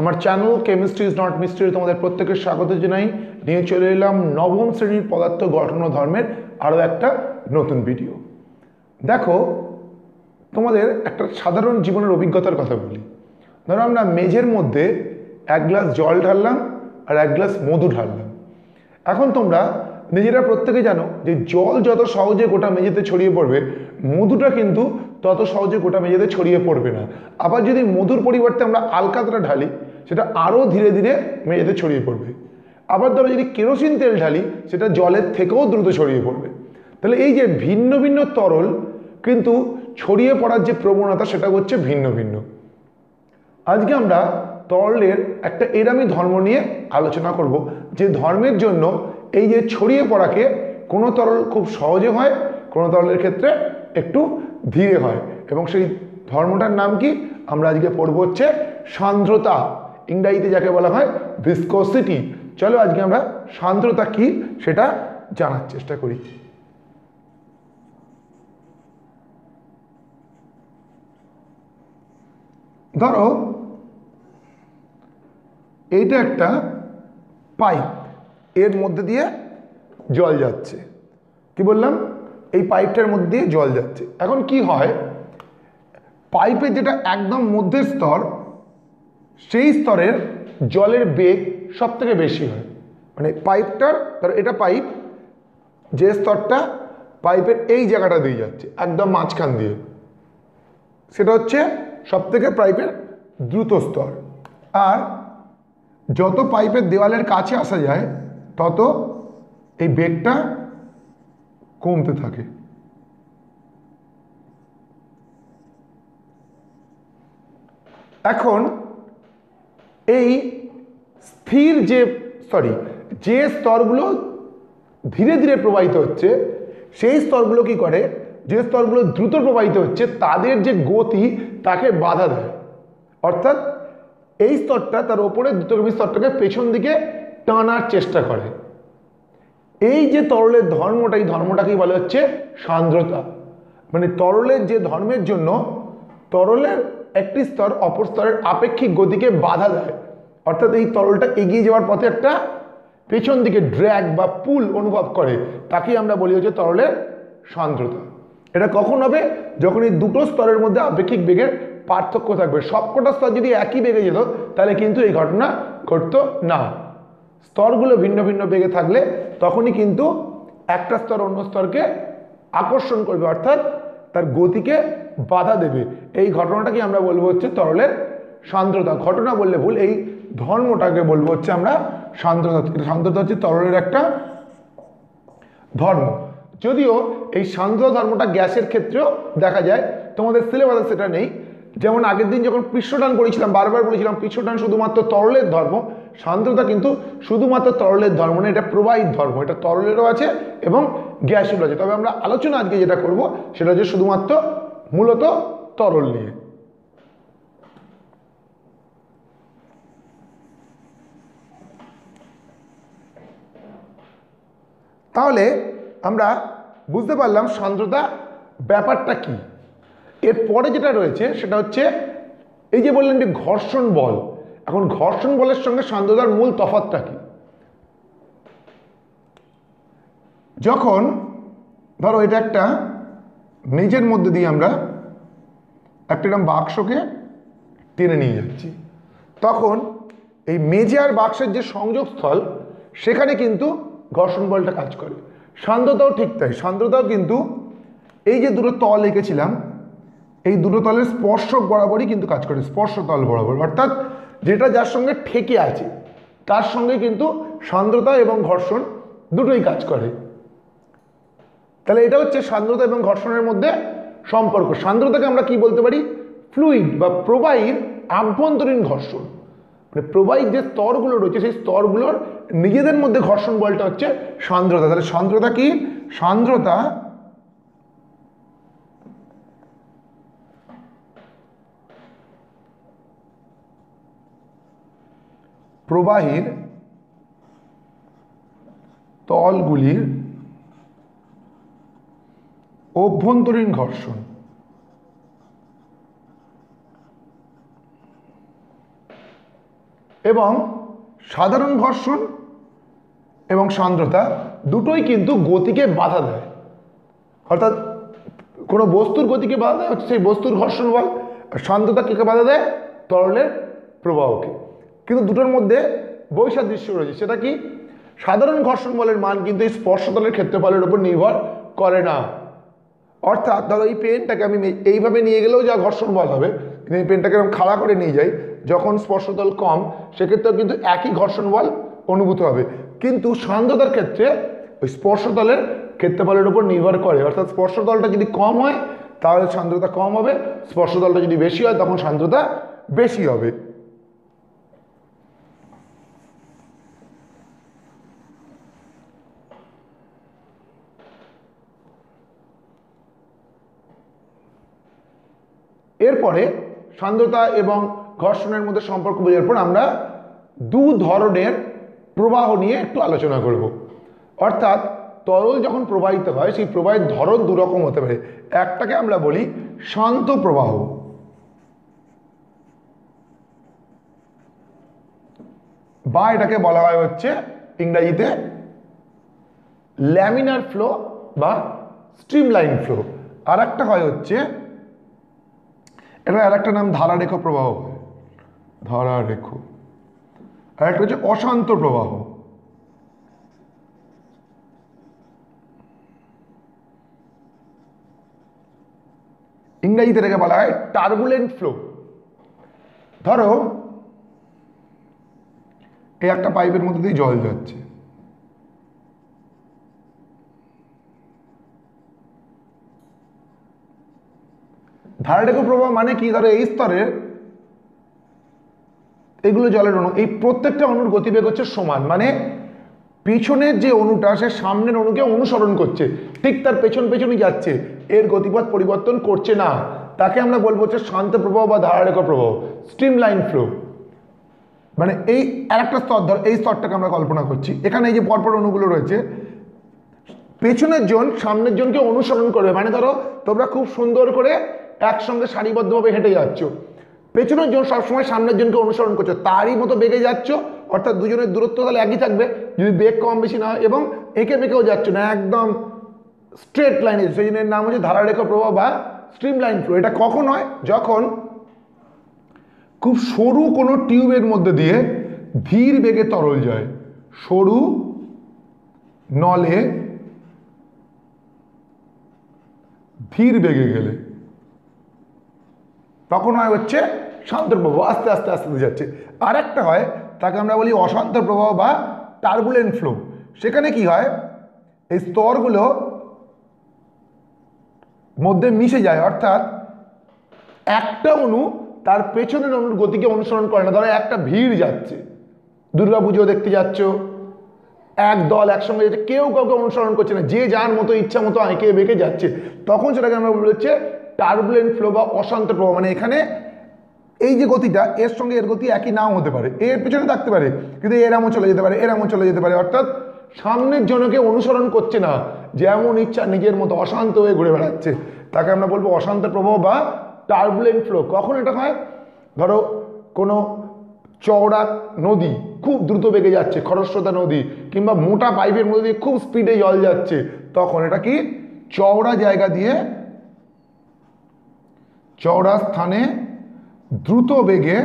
আমার channel chemistry is not mystery তোমাদের প্রত্যেকের স্বাগত জানাই। নিয়ে চলে এলাম নবম শ্রেণির পদার্থ গঠন ধর্মের আরও একটা নতুন ভিডিও দেখো, তোমাদের একটা সাধারণ জীবনের অভিজ্ঞতার কথা বলি। ধরো আমরা মেঝের মধ্যে এক গ্লাস জল ঢাললাম আর এক গ্লাস মধু ঢাললাম। এখন তোমরা নিজেরা প্রত্যেকে জানো যে জল যত সহজে গোটা মেঝেতে ছড়িয়ে পড়বে, মধুটা কিন্তু তত সহজে গোটা মেঝেতে ছড়িয়ে পড়বে না। আবার যদি মধুর পরিবর্তে আমরা আলকাতরা ঢালি সেটা আরও ধীরে ধীরে মেঝেতে ছড়িয়ে পড়বে। আবার ধরো যদি কেরোসিন তেল ঢালি, সেটা জলের থেকেও দ্রুত ছড়িয়ে পড়বে। তাহলে এই যে ভিন্ন ভিন্ন তরল, কিন্তু ছড়িয়ে পড়ার যে প্রবণতা, সেটা হচ্ছে ভিন্ন ভিন্ন। আজকে আমরা তরলের একটা এরামি ধর্ম নিয়ে আলোচনা করব, যে ধর্মের জন্য এই যে ছড়িয়ে পড়াকে কোনো তরল খুব সহজে হয়, কোনো তরলের ক্ষেত্রে একটু ধীরে হয়। এবং সেই ধর্মটার নাম কি? আমরা আজকে পড়ব হচ্ছে সান্দ্রতা। ইংরাজিতে যাকে বলা হয় ভিসকোসিটি চলো আজকে আমরা সান্দ্রতা কি সেটা জানার চেষ্টা করি। ধরো, এইটা একটা পাইপ, এর মধ্যে দিয়ে জল যাচ্ছে। কি বললাম? এই পাইপটার মধ্যে দিয়ে জল যাচ্ছে। এখন কি হয়? পাইপের যেটা একদম মধ্যের স্তর সেই স্তরের জলের বেগ সব থেকে বেশি হয়। মানে পাইপটার, ধরো এটা পাইপ, যে স্তরটা পাইপের এই জায়গাটা দিয়ে যাচ্ছে, একদম মাঝখান দিয়ে। সেটা হচ্ছে সব থেকে পাইপের দ্রুত স্তর। আর যত পাইপের দেওয়ালের কাছে আসা যায়, তত এই বেগটা কমতে থাকে। এখন এই স্থির যে সরি যে স্তরগুলো ধীরে ধীরে প্রবাহিত হচ্ছে, সেই স্তরগুলো কি করে? যে স্তরগুলো দ্রুত প্রবাহিত হচ্ছে, তাদের যে গতি, তাকে বাধা দেয়। অর্থাৎ এই স্তরটা তার ওপরে দ্রুতগামী স্তরটাকে পেছন দিকে টানার চেষ্টা করে। এই যে তরলের ধর্মটা, এই ধর্মটাকেই বলা হচ্ছে সান্দ্রতা। মানে তরলের যে ধর্মের জন্য, তরলের একটি স্তর অপর স্তরের আপেক্ষিক গতিকে বাধা দেয়। অর্থাৎ এই তরলটা এগিয়ে যাওয়ার পথে একটা পেছন দিকে ড্র্যাগ বা পুল অনুভব করে, তাকেই আমরা বলি হচ্ছে তরলের সান্দ্রতা। এটা কখন হবে? যখন এই দুটো স্তরের মধ্যে আপেক্ষিক বেগের পার্থক্য থাকবে। সবকটা স্তর যদি একই বেগে যেত, তাহলে কিন্তু এই ঘটনা ঘটতো না। স্তরগুলো ভিন্ন ভিন্ন বেগে থাকলে তখনই কিন্তু একটা স্তর অন্য স্তরকে আকর্ষণ করবে। অর্থাৎ তার গতিকে বাধা দেবে। এই ঘটনাটাকে আমরা বলব হচ্ছে তরলের সান্দ্রতা। ঘটনা বললে ভুল, এই ধর্মটাকে বলব হচ্ছে আমরা সান্দ্রতা। সান্দ্রতা হচ্ছে তরলের একটা ধর্ম। যদিও এই সান্দ্র ধর্মটা গ্যাসের ক্ষেত্রেও দেখা যায়, তোমাদের সিলেবাসে সেটা নেই। যেমন আগের দিন যখন পৃষ্ঠটান পড়েছিলাম বারবার বলেছিলাম পৃষ্ঠটান শুধুমাত্র তরলের ধর্ম, সান্দ্রতা কিন্তু শুধুমাত্র তরলের ধর্ম না, এটা প্রবাহিত ধর্ম। এটা তরলেরও আছে এবং গ্যাসেরও আছে তবে আমরা আলোচনা আজকে যেটা করব, সেটা হচ্ছে শুধুমাত্র মূলত তরল নিয়ে। তাহলে আমরা বুঝতে পারলাম সান্দ্রতা ব্যাপারটা কি। এরপরে যেটা রয়েছে, সেটা হচ্ছে এই যে বললেন যে ঘর্ষণ বল। এখন ঘর্ষণ বলের সঙ্গে সান্দ্রতার মূল তফাতটা কি? যখন ধরো এটা একটা মেজের মধ্যে দিয়ে আমরা একটা এরকম বাক্সকে টেনে নিয়ে যাচ্ছি, তখন এই মেজে আর বাক্সের যে সংযোগস্থল, সেখানে কিন্তু ঘর্ষণ বলটা কাজ করে। সান্দ্রতাও ঠিক তাই, সান্দ্রতাও কিন্তু এই যে দুটো তল এঁকেছিলাম, এই দুটো তলের স্পর্শক বরাবরই কিন্তু কাজ করে স্পর্শ তল বরাবর। অর্থাৎ যেটা যার সঙ্গে ঠেকে আছে, তার সঙ্গে কিন্তু সান্দ্রতা এবং ঘর্ষণ দুটোই কাজ করে। তাহলে এটা হচ্ছে সান্দ্রতা এবং ঘর্ষণের মধ্যে সম্পর্ক। সান্দ্রতাকে আমরা কি বলতে পারি? ফ্লুইড বা প্রবাহীর আভ্যন্তরীণ ঘর্ষণ। মানে প্রবাহীর যে স্তরগুলো রয়েছে, সেই স্তরগুলোর নিজেদের মধ্যে ঘর্ষণ বলটা হচ্ছে সান্দ্রতা। তাহলে সান্দ্রতা কি? সান্দ্রতা প্রবাহীর তলগুলির অভ্যন্তরীণ ঘর্ষণ। এবং সাধারণ ঘর্ষণ এবং সান্দ্রতা দুটোই কিন্তু গতিকে বাধা দেয়। অর্থাৎ কোনো বস্তুর গতিকে বাধা দেয় হচ্ছে সেই বস্তুর ঘর্ষণ বল সান্দ্রতা কে বাধা দেয় তরলের প্রবাহকে। কিন্তু দুটোর মধ্যে বৈসাদৃশ্য রয়েছে, সেটা কি? সাধারণ ঘর্ষণ বলের মান কিন্তু এই স্পর্শতলের ক্ষেত্রফলের উপর নির্ভর করে না। অর্থাৎ ধরো এই পেনটাকে আমি এইভাবে নিয়ে গেলেও যা ঘর্ষণ বল হবে, কিন্তু এই পেনটাকে আমি খাড়া করে নিয়ে যাই, যখন স্পর্শতল কম, সেক্ষেত্রেও কিন্তু একই ঘর্ষণ বল অনুভূত হবে। কিন্তু সান্দ্রতার ক্ষেত্রে ওই স্পর্শতলের ক্ষেত্রফলের উপর নির্ভর করে। অর্থাৎ স্পর্শতলটা যদি কম হয়, তাহলে সান্দ্রতা কম হবে, স্পর্শতলটা যদি বেশি হয়, তখন সান্দ্রতা বেশি হবে। এরপরে সান্দ্রতা এবং ঘর্ষণের মধ্যে সম্পর্ক বোঝার পর আমরা দু ধরনের প্রবাহ নিয়ে একটু আলোচনা করব। অর্থাৎ তরল যখন প্রবাহিত হয়, সেই প্রবাহের ধরন দুরকম হতে পারে। একটাকে আমরা বলি শান্ত প্রবাহ। বা এটাকে বলা হয় হচ্ছে ইংরাজিতে ল্যামিনার ফ্লো বা স্ট্রিমলাইন ফ্লো আর একটা হয় হচ্ছে এটা আর একটা নাম ধারারেখ প্রবাহ। ধারারেখ। আর একটা হচ্ছে অশান্ত প্রবাহ। ইংরেজিতে এটাকে বলা হয় টার্বুলেন্ট ফ্লো ধরো, এই একটা পাইপের মধ্যে দিয়ে জল যাচ্ছে। ধারাটেকো প্রবাহ মানে কি? ধরো এই স্তরের এগুলো জলের অণু। এই প্রত্যেকটা অণুর গতিবেগ হচ্ছে সমান। মানে পিছনের যে অণুটা, সে সামনের অণুকে অনুসরণ করছে। ঠিক তার পেছন পেছনই যাচ্ছে। এর গতিপথ পরিবর্তন করছে না। তাকে আমরা বলব হচ্ছে শান্ত প্রবাহ বা ধারারেখ প্রবাহ স্ট্রিম লাইন ফ্লো মানে এই আর একটা স্তর, ধর এই স্তরটাকে আমরা কল্পনা করছি। এখানে এই যে পরপর অণুগুলো রয়েছে, পেছনের জন সামনের জনকে অনুসরণ করবে। মানে ধরো তোমরা খুব সুন্দর করে একসঙ্গে সারিবদ্ধভাবে হেঁটে যাচ্ছ। পেছনের জন সবসময় সামনের জনকে অনুসরণ করছ। তারই মতো বেগে যাচ্ছ, অর্থাৎ দুজনের দূরত্ব তাহলে একই থাকবে, যদি বেগ কম বেশি না হয় এবং এঁকে বেঁকেও যাচ্ছ না, একদম স্ট্রেট লাইনে সেই জন্য নাম হচ্ছে ধারারেখা প্রবাহ বা স্ট্রিম লাইন ফ্লো এটা কখন হয়? যখন খুব সরু কোনো টিউবের মধ্যে দিয়ে ধীর বেগে তরল যায়। সরু নলে ধীর বেগে গেলে। তখন হয় হচ্ছে শান্ত প্রবাহ, আস্তে আস্তে আস্তে আস্তে যাচ্ছে। আর একটা হয়, তাকে আমরা বলি অশান্ত প্রবাহ বা টার্বুলেন্ট ফ্লো সেখানে কি হয়? এই স্তরগুলো মধ্যে মিশে যায়, অর্থাৎ একটা অণু তার পেছনের অণুর গতিকে অনুসরণ করে না। ধরো একটা ভিড় যাচ্ছে, দুর্গা পুজো দেখতে যাচ্ছ, এক দল একসঙ্গে যাচ্ছে, কেউ কাউকে অনুসরণ করছে না। যে যার মতো ইচ্ছা মতো আঁকে বেঁকে যাচ্ছে। তখন সেটাকে আমরা বলছে টার্বুলেন্ট ফ্লো বা অশান্ত প্রবাহ মানে এখানে এই যে গতিটা, এর সঙ্গে এর গতি একই নাও হতে পারে। এর পেছনে থাকতে পারে, কিন্তু এরামও চলে যেতে পারে এরামও চলে যেতে পারে। অর্থাৎ সামনের জনকে অনুসরণ করছে না, যেমন ইচ্ছা নিজের মতো অশান্ত হয়ে ঘুরে বেড়াচ্ছে। তাকে আমরা বলব অশান্ত প্রবাহ বা টার্বুলেন্ট ফ্লো কখন এটা হয়? ধরো, কোনো চওড়া নদী খুব দ্রুত বেগে যাচ্ছে, খরস্রোতা নদী, কিংবা মোটা পাইপের মধ্যে দিয়ে খুব স্পিডে জল যাচ্ছে, তখন এটা কি? চওড়া জায়গা দিয়ে চওড়া স্থানে দ্রুত বেগে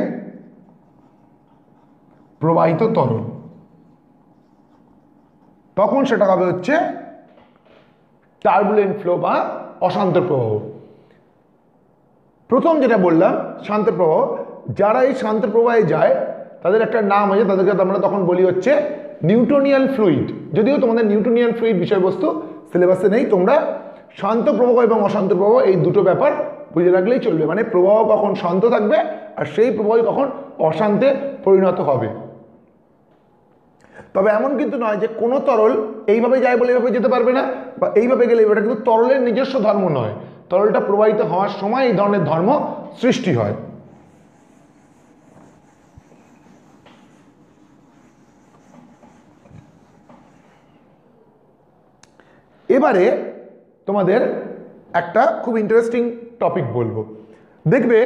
প্রবাহিত তরল। তখন সেটা হবে হচ্ছে টার্বুলেন্ট ফ্লো বা অশান্ত প্রবাহ। প্রথম যেটা বললাম, শান্ত প্রবাহ, যারা এই শান্ত প্রবাহে যায়, তাদের একটা নাম আছে, তাদেরকে আমরা তখন বলি হচ্ছে নিউটোনিয়ান ফ্লুইড। যদিও তোমাদের নিউটোনিয়ান ফ্লুইড বিষয়বস্তু সিলেবাসে নেই, তোমরা শান্ত প্রবাহ এবং অশান্ত প্রবাহ, এই দুটো ব্যাপার বুঝে রাখলেই চলবে। মানে প্রবাহ কখন শান্ত থাকবে আর সেই প্রবাহই কখন অশান্তে পরিণত হবে। তবে এমন কিন্তু নয় যে কোনো তরল এইভাবে যায় বলে এইভাবে যেতে পারবে না বা এইভাবে গেলে এটা কিন্তু তরলের নিজস্ব ধর্ম নয়। তরলটা প্রবাহিত হওয়ার সময় এই ধরনের ধর্ম সৃষ্টি হয়। এবারে তোমাদের একটা খুব ইন্টারেস্টিং টপিক বলব। দেখবে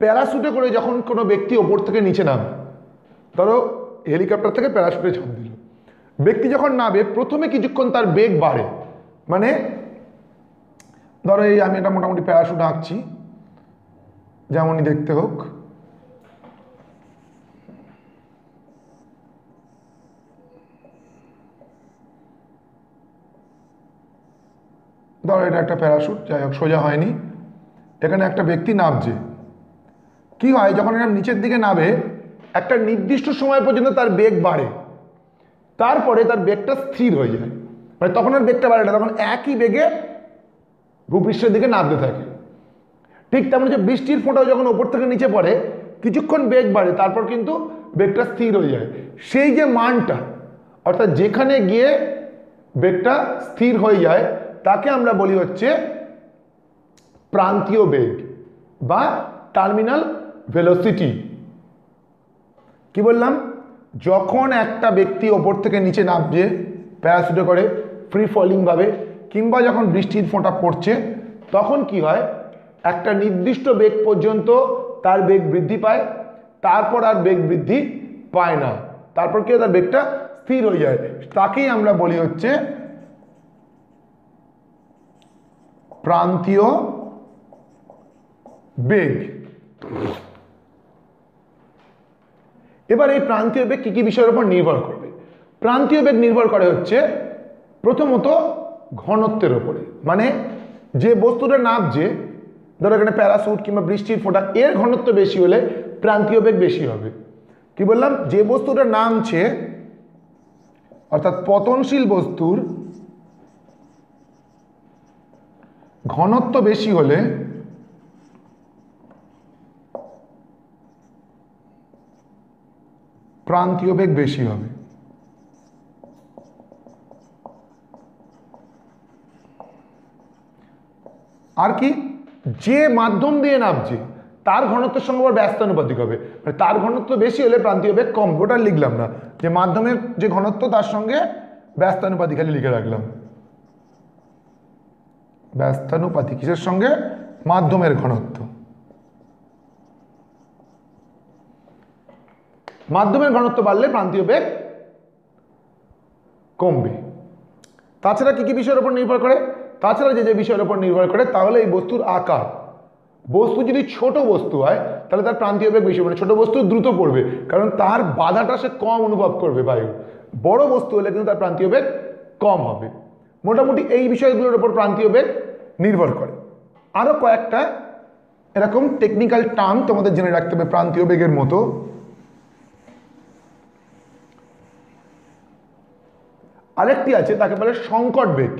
প্যারাসুটে করে যখন কোনো ব্যক্তি ওপর থেকে নিচে নাম, ধরো হেলিকপ্টার থেকে প্যারাশুটে ঝাঁপ দিল। ব্যক্তি যখন নামে, প্রথমে কিছুক্ষণ তার বেগ বাড়ে। মানে ধরো এই আমি এটা মোটামুটি প্যারাশুট আঁকছি, যেমনই দেখতে হোক। ধরো এটা একটা প্যারাশুট যাই হোক, সোজা হয়নি। এখানে একটা ব্যক্তি নামছে। কি হয়, যখন এটা নিচের দিকে নামে, একটা নির্দিষ্ট সময় পর্যন্ত তার বেগ বাড়ে। তারপরে তার বেগটা স্থির হয়ে যায়। মানে তখন আর বেগটা বাড়ে না, তখন একই বেগে ভূপৃষ্ঠের দিকে নামতে থাকে। ঠিক তেমন যে বৃষ্টির ফোঁটাও যখন ওপর থেকে নিচে পড়ে, কিছুক্ষণ বেগ বাড়ে, তারপর কিন্তু বেগটা স্থির হয়ে যায়। সেই যে মানটা, অর্থাৎ যেখানে গিয়ে বেগটা স্থির হয়ে যায় তাকে আমরা বলি হচ্ছে প্রান্তীয় বেগ বা টার্মিনাল ভেলোসিটি। কি বললাম? যখন একটা ব্যক্তি ওপর থেকে নিচে নামছে প্যারাসুটে করে ফ্রি ফলিংভাবে কিংবা যখন বৃষ্টির ফোঁটা পড়ছে, তখন কি হয়? একটা নির্দিষ্ট বেগ পর্যন্ত তার বেগ বৃদ্ধি পায়, তারপর আর বেগ বৃদ্ধি পায় না। তারপর কি? তার বেগটা স্থির হয়ে যায়। তাকেই আমরা বলি হচ্ছে প্রান্তীয় বেগ। এবার এই প্রান্তীয় বেগ কী কী বিষয়ের উপর নির্ভর করবে? প্রান্তীয় বেগ নির্ভর করে হচ্ছে প্রথমত ঘনত্বের ওপরে মানে যে বস্তুটা নামছে, ধরো এখানে প্যারাসুট কিংবা বৃষ্টির ফোঁটা, এর ঘনত্ব বেশি হলে প্রান্তীয় বেগ বেশি হবে। কি বললাম? যে বস্তুটা নামছে, অর্থাৎ পতনশীল বস্তুর ঘনত্ব বেশি হলে প্রান্তীয় বেগ বেশি হবে। আর কি? যে মাধ্যম দিয়ে নামছে, তার ঘনত্বের সঙ্গে আবার ব্যস্তানুপাতিক হবে। মানে তার ঘনত্ব বেশি হলে প্রান্তীয় বেগ কম। ওটা লিখলাম না। যে মাধ্যমের যে ঘনত্ব, তার সঙ্গে ব্যস্তানুপাতিক খালি লিখে রাখলাম। ব্যস্তানুপাতিক, কিসের সঙ্গে? মাধ্যমের ঘনত্ব। মাধ্যমের ঘনত্ব বাড়লে প্রান্তীয় বেগ কমবে। তাছাড়া কি কি বিষয়ের উপর নির্ভর করে? তাছাড়া যে যে বিষয়ের উপর নির্ভর করে, তাহলে এই বস্তুর আকার। বস্তু যদি ছোট বস্তু হয়, তাহলে তার প্রান্তীয় বেগ বেশি মানে ছোট বস্তু দ্রুত পড়বে, কারণ তার বাধাটা সে কম অনুভব করবে বায়ু। বড় বস্তু হলে কিন্তু তার প্রান্তীয় বেগ কম হবে। মোটামুটি এই বিষয়গুলোর উপর প্রান্তীয় বেগ নির্ভর করে। আরও কয়েকটা এরকম টেকনিক্যাল টার্ম তোমাদের জেনে রাখতে হবে প্রান্তীয় বেগের মতো। আরেকটি আছে, তাকে বলে সংকট বেগ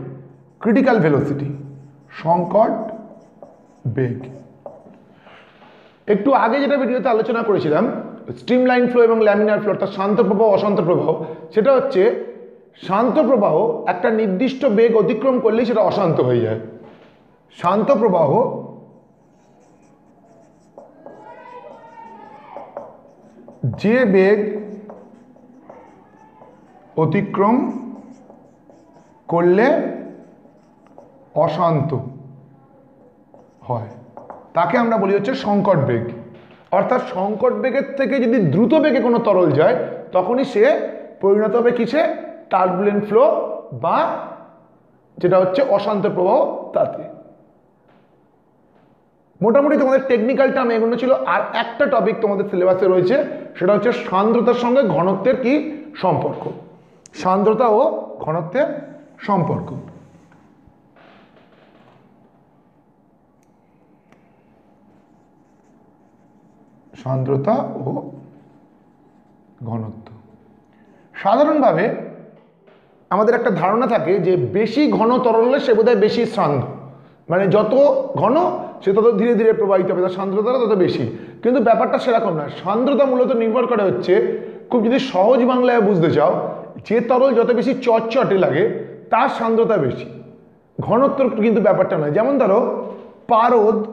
ক্রিটিক্যাল ভেলোসিটি সংকট বেগ। একটু আগে যেটা ভিডিওতে আলোচনা করেছিলাম স্ট্রিমলাইন ফ্লো এবং ল্যামিনার ফ্লো অর্থাৎ শান্ত প্রবাহ, অশান্ত প্রবাহ, সেটা হচ্ছে শান্ত প্রবাহ একটা নির্দিষ্ট বেগ অতিক্রম করলেই সেটা অশান্ত হয়ে যায়। শান্ত প্রবাহ যে বেগ অতিক্রম করলে অশান্ত হয়। তাকে আমরা বলি হচ্ছে সংকট বেগ। অর্থাৎ সংকট বেগের থেকে যদি দ্রুত বেগে কোনো তরল যায়, তখনই সে পরিণত হবে কিসে? টার্বুলেন্ট ফ্লো বা যেটা হচ্ছে অশান্ত প্রবাহ তাতে। মোটামুটি তোমাদের টেকনিক্যাল টার্ম এগুলো ছিল, আর একটা টপিক তোমাদের সিলেবাসে রয়েছে, সেটা হচ্ছে সান্দ্রতার সঙ্গে ঘনত্বের কি সম্পর্ক? সান্দ্রতা ও ঘনত্বের সম্পর্ক। সান্দ্রতা ও ঘনত্ব। সাধারণভাবে আমাদের একটা ধারণা থাকে যে বেশি ঘন তরল সে বোধহয় বেশি সান্দ্র মানে যত ঘন, সে তত ধীরে ধীরে প্রবাহিত হবে। তার সান্দ্রতাটা তত বেশি। কিন্তু ব্যাপারটা সেরকম না সান্দ্রতা মূলত নির্ভর করে হচ্ছে, খুব যদি সহজ বাংলায় বুঝতে চাও, যে তরল যত বেশি চটচটে লাগে, তার সান্দ্রতা বেশি। ঘনত্ব কিন্তু ব্যাপারটা নয়। যেমন ধরো, পারদ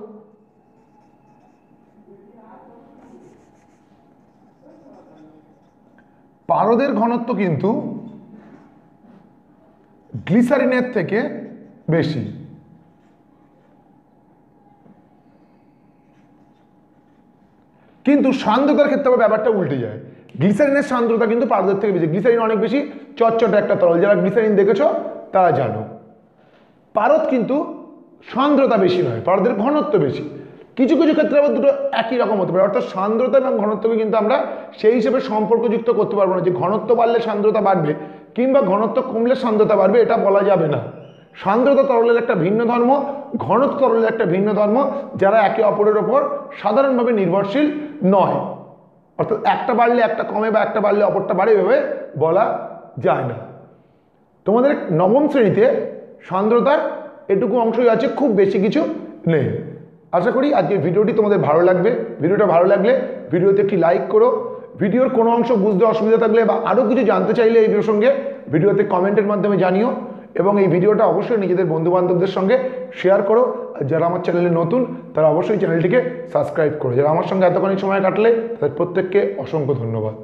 পারদের ঘনত্ব কিন্তু গ্লিসারিনের থেকে বেশি। কিন্তু সান্দ্রতার ক্ষেত্রে আবার ব্যাপারটা উল্টে যায়। গ্লিসারিনের সান্দ্রতা কিন্তু পারদের থেকে বেশি। গ্লিসারিন অনেক বেশি চটচটে একটা তরল। যারা গ্লিসারিন দেখেছ, তারা জানো। পারদ কিন্তু সান্দ্রতা বেশি নয়, পারদের ঘনত্ব বেশি। কিছু কিছু ক্ষেত্রে আবার দুটো একই রকম হতে পারে। অর্থাৎ সান্দ্রতা এবং ঘনত্বকে কিন্তু আমরা সেই হিসেবে সম্পর্কযুক্ত করতে পারব না যে ঘনত্ব বাড়লে সান্দ্রতা বাড়বে। কিংবা ঘনত্ব কমলে সান্দ্রতা বাড়বে, এটা বলা যাবে না। সান্দ্রতা তরলের একটা ভিন্ন ধর্ম, ঘনত্ব তরলের একটা ভিন্ন ধর্ম, যারা একে অপরের ওপর সাধারণভাবে নির্ভরশীল নয়। অর্থাৎ একটা বাড়লে একটা কমে বা একটা বাড়লে অপরটা বাড়ে, এভাবে বলা যায় না। তোমাদের নবম শ্রেণীতে সান্দ্রতার এটুকু অংশই আছে, খুব বেশি কিছু নেই। আশা করি আজকের ভিডিওটি তোমাদের ভালো লাগবে। ভিডিওটা ভালো লাগলে ভিডিওতে একটি লাইক করো ভিডিওর কোনো অংশ বুঝতে অসুবিধা থাকলে বা আরও কিছু জানতে চাইলে এই প্রসঙ্গে ভিডিওতে কমেন্টের মাধ্যমে জানিও এবং এই ভিডিওটা অবশ্যই নিজেদের বন্ধুবান্ধবদের সঙ্গে শেয়ার করো। যারা আমার চ্যানেলে নতুন, তারা অবশ্যই চ্যানেলটিকে সাবস্ক্রাইব করো। যারা আমার সঙ্গে এতখানি সময় কাটলে তাদের প্রত্যেককে অসংখ্য ধন্যবাদ।